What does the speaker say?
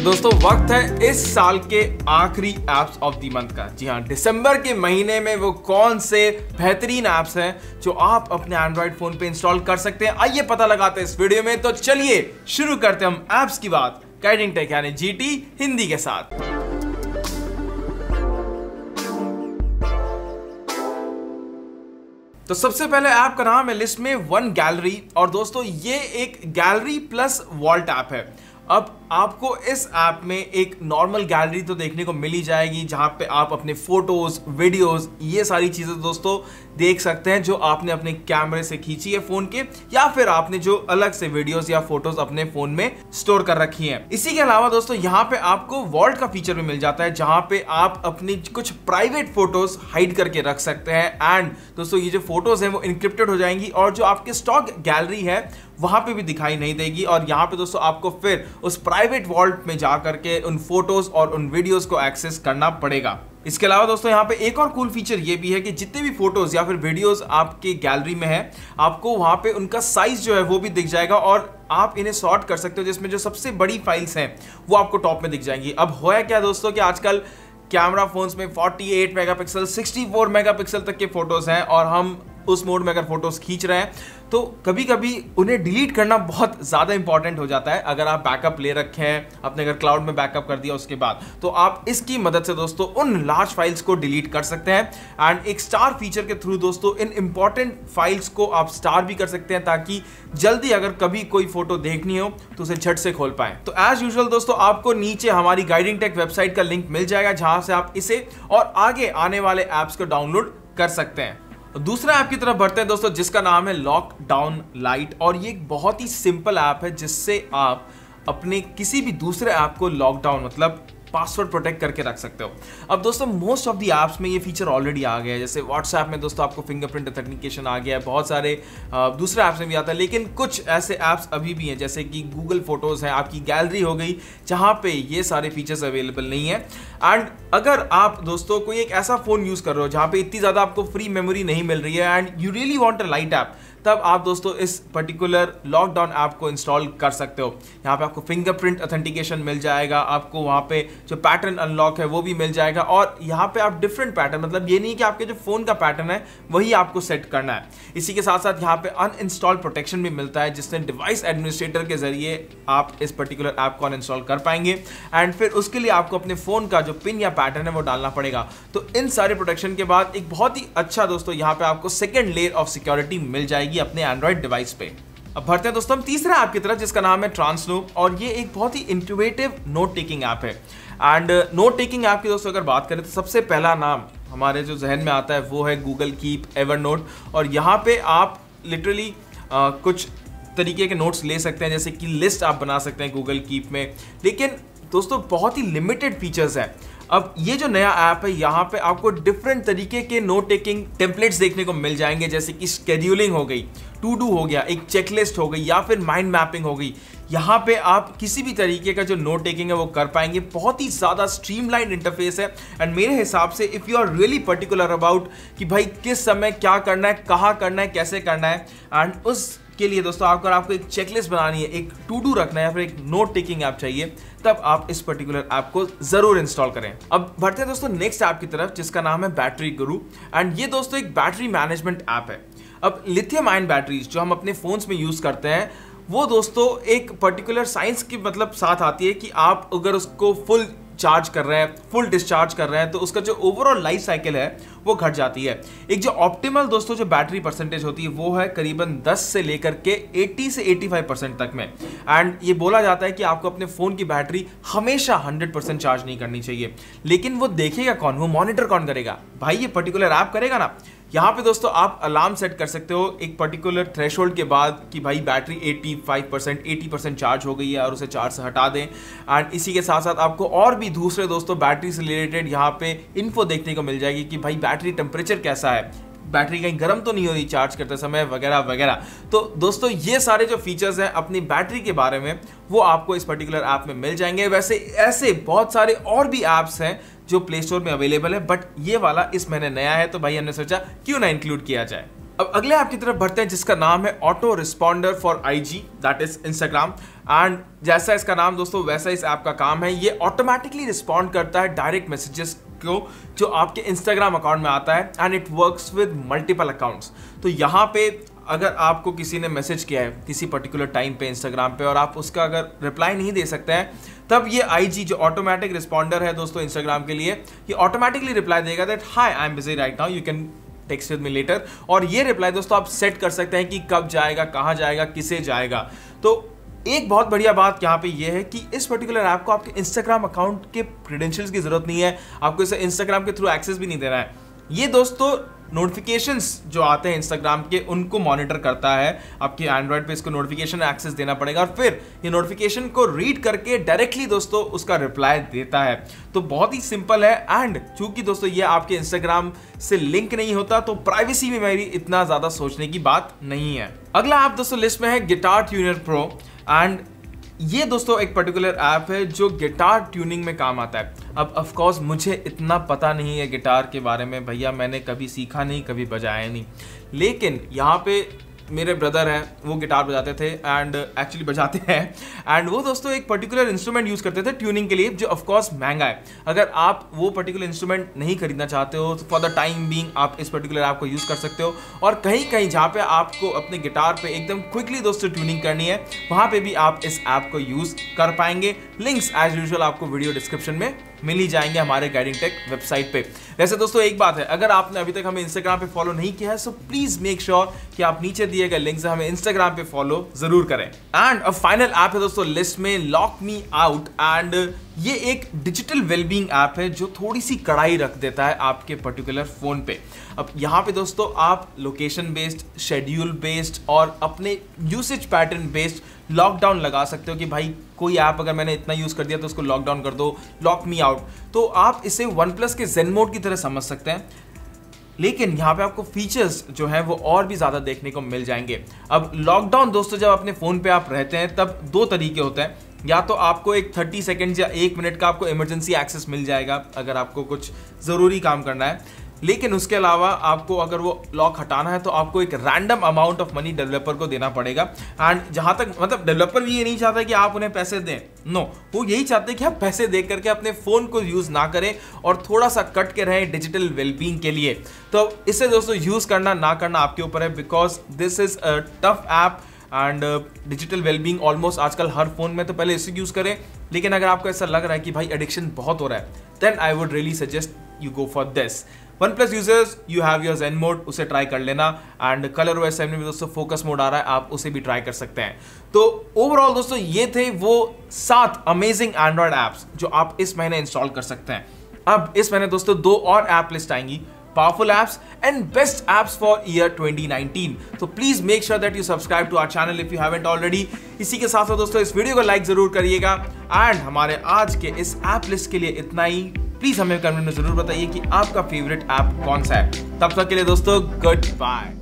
दोस्तों, वक्त है इस साल के आखिरी एप्स ऑफ़ द मंथ का। जी हाँ दिसंबर के महीने में वो कौन से बेहतरीन एप्स हैं जो आप अपने एंड्रॉइड फ़ोन पे इंस्टॉल कर सकते हैं। आइए पता लगाते हैं इस वीडियो में। तो चलिए, शुरू करते हैं हम एप्स की बात। गाइडिंग टेक यानी जीटी हिंदी के साथ। तो सबसे पहले ऐप का नाम है लिस्ट में वन गैलरी और दोस्तों, ये एक गैलरी प्लस वॉल्ट ऐप है। अब आपको इस ऐप में एक नॉर्मल गैलरी तो देखने को मिल जाएगी, जहाँ पे आप अपने फ़ोटोज़ वीडियोस ये सारी चीज़ें दोस्तों देख सकते हैं, जो आपने अपने कैमरे से खींची है फ़ोन के, या फिर आपने जो अलग से वीडियोस या फ़ोटोज़ अपने फ़ोन में स्टोर कर रखी हैं। इसी के अलावा दोस्तों, यहाँ पे आपको वॉल्ट का फीचर भी मिल जाता है, जहाँ पे आप अपनी कुछ प्राइवेट फ़ोटोज़ हाइड करके रख सकते हैं। एंड दोस्तों, ये जो फ़ोटोज़ है, वो इंक्रिप्टेड हो जाएँगी और जो आपके स्टॉक गैलरी है, वहाँ पे भी दिखाई नहीं देगी। और यहाँ पे दोस्तों, आपको फिर उस प्राइवेट वॉल्ट में जा करके उन फ़ोटोज़ और उन वीडियोस को एक्सेस करना पड़ेगा। इसके अलावा दोस्तों, यहाँ पे एक और कूल फीचर ये भी है कि जितने भी फ़ोटोज़ या फिर वीडियोस आपके गैलरी में है, आपको वहाँ पे उनका साइज़ जो है वो भी दिख जाएगा और आप इन्हें सॉर्ट कर सकते हो, जिसमें जो सबसे बड़ी फाइल्स हैं, वो आपको टॉप में दिख जाएँगी। अब होया क्या दोस्तों कि आजकल कैमरा फोन्स में 48 मेगापिक्सल 64 मेगापिक्सल तक के फ़ोटोज़ हैं और हम उस मोड में अगर फ़ोटोज़ खींच रहे हैं तो कभी कभी उन्हें डिलीट करना बहुत ज़्यादा इंपॉर्टेंट हो जाता है। अगर आप बैकअप ले रखे हैं अपने अगर क्लाउड में बैकअप कर दिया उसके बाद तो आप इसकी मदद से दोस्तों उन लार्ज फाइल्स को डिलीट कर सकते हैं। एंड एक स्टार फीचर के थ्रू दोस्तों, इन इंपॉर्टेंट फाइल्स को आप स्टार भी कर सकते हैं ताकि जल्दी अगर कभी कोई फ़ोटो देखनी हो तो उसे झट से खोल पाए। तो एज यूजल दोस्तों, आपको नीचे हमारी गाइडिंग टेक वेबसाइट का लिंक मिल जाएगा, जहाँ से आप इसे और आगे आने वाले एप्स को डाउनलोड कर सकते हैं। दूसरा ऐप की तरफ़ बढ़ते हैं दोस्तों, जिसका नाम है लॉकडाउन लाइट, और ये एक बहुत ही सिंपल ऐप है जिससे आप अपने किसी भी दूसरे ऐप को लॉकडाउन मतलब पासवर्ड प्रोटेक्ट करके रख सकते हो। अब दोस्तों मोस्ट ऑफ़ दी ऐप्स में ये फीचर ऑलरेडी आ गया है। जैसे व्हाट्सएप में दोस्तों आपको फिंगरप्रिंट ऑथेंटिकेशन आ गया है। बहुत सारे दूसरे ऐप्स में भी आता है, लेकिन कुछ ऐसे ऐप्स अभी भी हैं, जैसे कि गूगल फ़ोटोज़ हैं, आपकी गैलरी हो गई, जहाँ पे ये सारे फीचर्स अवेलेबल नहीं है। एंड अगर आप दोस्तों कोई एक ऐसा फ़ोन यूज़ कर रहे हो, जहाँ पे इतनी ज़्यादा आपको फ्री मेमोरी नहीं मिल रही है and you really want a light app तब आप दोस्तों इस पर्टिकुलर लॉकडाउन ऐप को इंस्टॉल कर सकते हो। यहाँ पे आपको फिंगरप्रिंट ऑथेंटिकेशन मिल जाएगा, आपको वहाँ पे जो पैटर्न अनलॉक है वो भी मिल जाएगा और यहाँ पे आप डिफरेंट पैटर्न मतलब ये नहीं कि आपके जो फ़ोन का पैटर्न है, वही आपको सेट करना है। इसी के साथ साथ यहाँ पे अनइंस्टॉल प्रोटेक्शन भी मिलता है, जिससे डिवाइस एडमिनिस्ट्रेटर के ज़रिए आप इस पर्टिकुलर ऐप को अनइंस्टॉल कर पाएँगे। एंड फिर उसके लिए आपको अपने फ़ोन का जो पिन या पैटर्न है वो डालना पड़ेगा। तो इन सारे प्रोटेक्शन के बाद एक बहुत ही अच्छा दोस्तों यहाँ पे आपको सेकेंड लेयर ऑफ़ सिक्योरिटी मिल जाएगी। जाएगी अपने एंड्रॉइड डिवाइस पे। अब बढ़ते हैं दोस्तों हम तीसरा ऐप की तरफ़ जिसका नाम है ट्रांसनूप और ये एक बहुत ही इंटुवेटिव नोट टेकिंग ऐप है। एंड नोट टेकिंग ऐप की दोस्तों अगर बात करें तो सबसे पहला नाम हमारे जो जहन में आता है वो है गूगल कीप एवर नोट और यहाँ पे आप लिटरली uh, कुछ तरीके के नोट्स ले सकते हैं जैसे कि लिस्ट आप बना सकते हैं गूगल कीप में। लेकिन दोस्तों बहुत ही लिमिटेड फीचर्स हैं। अब ये जो नया ऐप है, यहाँ पे आपको डिफरेंट तरीके के नोट टेकिंग टेम्पलेट्स देखने को मिल जाएँगे, जैसे कि स्केड्यूलिंग हो गई टू डू हो गया, एक चेकलिस्ट हो गई, या फिर माइंड मैपिंग हो गई। यहाँ पे आप किसी भी तरीके का जो नोट टेकिंग है, वो कर पाएँगे। बहुत ही ज़्यादा स्ट्रीमलाइन इंटरफेस है एंड मेरे हिसाब से if you are really particular about कि भाई किस समय क्या करना है, कहाँ करना है, कैसे करना है एंड उस के लिए दोस्तों अगर आपको एक चेकलिस्ट बनानी है, एक टू डू रखना है या फिर एक नोट टेकिंग ऐप चाहिए, तब आप इस पर्टिकुलर ऐप को ज़रूर इंस्टॉल करें। अब बढ़ते हैं दोस्तों नेक्स्ट ऐप की तरफ़, जिसका नाम है बैटरी गुरु एंड ये दोस्तों एक बैटरी मैनेजमेंट ऐप है। अब लिथियम आयन बैटरीज जो हम अपने फोन्स में यूज़ करते हैं, वो दोस्तों एक पर्टिकुलर साइंस की मतलब साथ आती है कि आप अगर उसको फुल चार्ज कर रहे हैं फुल डिस्चार्ज कर रहे हैं तो उसका जो ओवरऑल लाइफ साइकिल है, वो घट जाती है। एक जो ऑप्टिमल दोस्तों, जो बैटरी परसेंटेज होती है, वो है करीबन 10 से लेकर के 80 से 85 परसेंट तक में। एंड ये बोला जाता है कि आपको अपने फ़ोन की बैटरी हमेशा 100 परसेंट चार्ज नहीं करनी चाहिए। लेकिन वो देखेगा कौन? वो मॉनिटर कौन करेगा? भाई, ये पर्टिकुलर ऐप करेगा ना? यहाँ पे दोस्तों आप अलार्म सेट कर सकते हो एक पर्टिकुलर थ्रेश के बाद कि भाई battery 85 percent eighty percent charge हो गई है और उसे चार्ज से हटा दें। एंड इसी के साथ साथ आपको और भी दूसरे दोस्तों बैटरी से रिलेटेड यहाँ पे इन्फो देखने को मिल जाएगी कि भाई बैटरी टेम्परेचर कैसा है। बैटरी कहीं गर्म तो नहीं हो रही चार्ज करते समय, वगैरह वगैरह। तो दोस्तों ये सारे जो फीचर्स हैं अपनी बैटरी के बारे में, वो आपको इस पर्टिकुलर ऐप में मिल जाएँगे। वैसे ऐसे बहुत सारे और भी ऐप्स हैं जो प्ले स्टोर में अवेलेबल है बट ये वाला इस महीने नया है तो भाई हमने सोचा क्यों ना इंक्लूड किया जाए। अब अगले ऐप की तरफ़ बढ़ते हैं, जिसका नाम है auto responder for I G that is Instagram and जैसा इसका नाम दोस्तों, वैसा इस ऐप का काम है। ये ऑटोमेटिकली रिस्पॉन्ड करता है डायरेक्ट मैसेजेस को, जो आपके इंस्टाग्राम अकाउंट में आता है and it works with multiple accounts तो यहाँ पे अगर आपको किसी ने मैसेज किया है किसी पर्टिकुलर टाइम पे इंस्टाग्राम पे और आप उसका अगर रिप्लाई नहीं दे सकते हैं, तब ये आईजी जो ऑटोमेटिक रिस्पॉन्डर है दोस्तों इंस्टाग्राम के लिए, ये ऑटोमेटिकली रिप्लाई देगा that hi I am busy right now you can text with me later और ये रिप्लाई दोस्तों आप सेट कर सकते हैं कि कब जाएगा, कहाँ जाएगा, किसे जाएगा। तो एक बहुत बढ़िया बात यहाँ पे ये है कि इस पर्टिकुलर ऐप को आपके इंस्टाग्राम अकाउंट के क्रेडेंशियल्स की ज़रूरत नहीं है, आपको इसे इंस्टाग्राम के थ्रू एक्सेस भी नहीं देना है। ये दोस्तों नोटिफिकेशंस जो आते हैं इंस्टाग्राम के, उनको मॉनिटर करता है। आपके एंड्रॉयड पे इसको नोटिफिकेशन एक्सेस देना पड़ेगा और फिर ये नोटिफिकेशन को रीड करके डायरेक्टली दोस्तों उसका रिप्लाई देता है। तो बहुत ही सिंपल है एंड चूँकि दोस्तों ये आपके इंस्टाग्राम से लिंक नहीं होता तो प्राइवेसी में मेरी इतना ज़्यादा सोचने की बात नहीं है। अगला आप दोस्तों लिस्ट में है गिटार ट्यूनर प्रो एंड ये दोस्तों एक पर्टिकुलर ऐप है जो गिटार ट्यूनिंग में काम आता है। अब ऑफ़ कोर्स मुझे इतना पता नहीं है गिटार के बारे में, भैया मैंने कभी सीखा नहीं, कभी बजाया नहीं। लेकिन यहाँ पे मेरे ब्रदर हैं, वो गिटार बजाते थे एंड एक्चुअली बजाते हैं। एंड वो दोस्तों एक पर्टिकुलर इंस्ट्रूमेंट यूज़ करते थे ट्यूनिंग के लिए, जो ऑफकोर्स महँगा है। अगर आप वो पर्टिकुलर इंस्ट्रूमेंट नहीं खरीदना चाहते हो तो फॉर द टाइम बींग आप इस पर्टिकुलर ऐप को यूज़ कर सकते हो। और कहीं कहीं जहाँ पे आपको अपने गिटार पे एकदम क्विकली दोस्तों ट्यूनिंग करनी है, वहाँ पे भी आप इस ऐप को यूज़ कर पाएँगे। लिंक्स एज यूजल आपको वीडियो डिस्क्रिप्शन में मिल ही जाएँगे हमारे गाइडिंग टेक वेबसाइट पे। वैसे दोस्तों, एक बात है, अगर आपने अभी तक हमें इंस्टाग्राम पे फॉलो नहीं किया है सो प्लीज़ मेक श्योर कि आप नीचे दिए गए लिंक से हमें इंस्टाग्राम पे फॉलो ज़रूर करें। एंड फाइनल ऐप है दोस्तों लिस्ट में लॉक मी आउट एंड ये एक डिजिटल वेलबींग ऐप है जो थोड़ी सी कड़ाई रख देता है आपके पर्टिकुलर फ़ोन पे। अब यहाँ पे दोस्तों, आप लोकेशन बेस्ड शेड्यूल बेस्ड और अपने यूसेज पैटर्न बेस्ड लॉकडाउन लगा सकते हो कि भाई, कोई ऐप अगर मैंने इतना यूज़ कर दिया तो उसको लॉकडाउन कर दो लॉक मी आउट तो आप इसे वन प्लस के जेन मोड की तरह समझ सकते हैं। लेकिन यहाँ पे आपको फीचर्स जो हैं वो और भी ज़्यादा देखने को मिल जाएँगे। अब लॉकडाउन दोस्तों, जब अपने फ़ोन पे आप रहते हैं, तब दो तरीके होते हैं। या तो आपको एक 30 सेकेंड या एक मिनट का आपको इमरजेंसी एक्सेस मिल जाएगा अगर आपको कुछ ज़रूरी काम करना है। लेकिन उसके अलावा आपको अगर वो लॉक हटाना है तो आपको एक random amount of money developer को देना पड़ेगा। एंड जहाँ तक मतलब डेवलपर भी ये नहीं चाहता कि आप उन्हें पैसे दें। नो no, वो यही चाहते हैं कि आप पैसे दे करके अपने फ़ोन को यूज़ ना करें और थोड़ा सा कट के रहें डिजिटल वेलबींग के लिए। तो इसे दोस्तों यूज़ करना ना करना आपके ऊपर है because this is a tough app and digital wellbeing almost आजकल हर फ़ोन में तो पहले इसे यूज़ करें, लेकिन अगर आपको ऐसा लग रहा है कि भाई एडिक्शन बहुत हो रहा है then I would really suggest you go for this one plus users you have your zen mode उसे ट्राई कर लेना। एंड कलर ओएस सेवन में दोस्तों फोकस मोड आ रहा है, आप उसे भी ट्राई कर सकते हैं। तो ओवरऑल दोस्तों, ये थे वो सात अमेजिंग एंड्रॉयड एप्स जो आप इस महीने इंस्टॉल कर सकते हैं। अब इस महीने दोस्तों दो और ऐप लिस्ट आएँगी। Powerful apps and best apps for year 2019 तो please make sure that you subscribe to our channel if you haven't already इसी के साथ साथ दोस्तों, इस वीडियो को लाइक ज़रूर करिएगा। एंड हमारे आज के इस ऐप लिस्ट के लिए इतना ही। प्लीज़ हमें कमेंट में ज़रूर बताइए कि आपका फेवरेट ऐप कौन सा है। तब तक के लिए दोस्तों गुड बाय